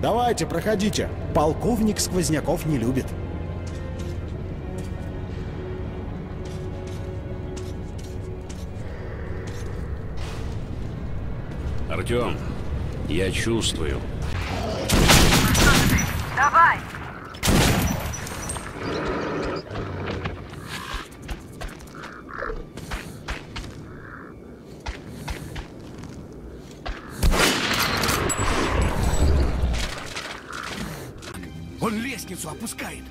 Давайте, проходите. Полковник сквозняков не любит. Артем, я чувствую. Давай! Он лестницу опускает.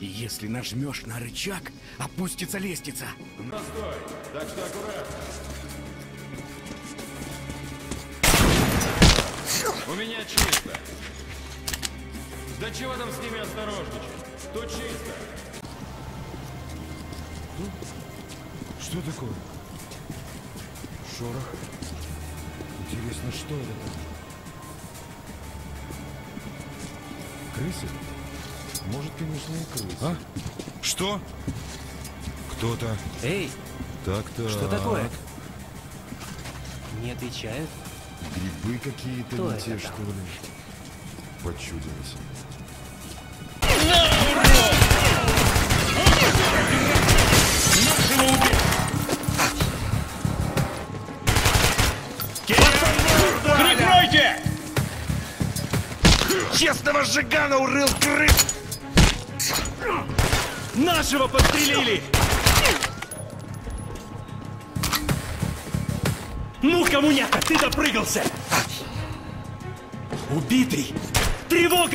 И Если нажмешь на рычаг, опустится лестница. Постой, так что аккуратно. У меня чисто. Да чего там с ними осторожничать? Тут чисто. Что такое? Шорох? Интересно, что это? Крысы? Может, конечно, и крысы. А? Что? Кто-то. Эй, Так-то. что такое? Не отвечают? Грибы какие-то не те, что ли? Почудились. Честного Жигана урыл крыс! Нашего подстрелили! Ну, коммуняка, ты допрыгался! Убитый! Тревога!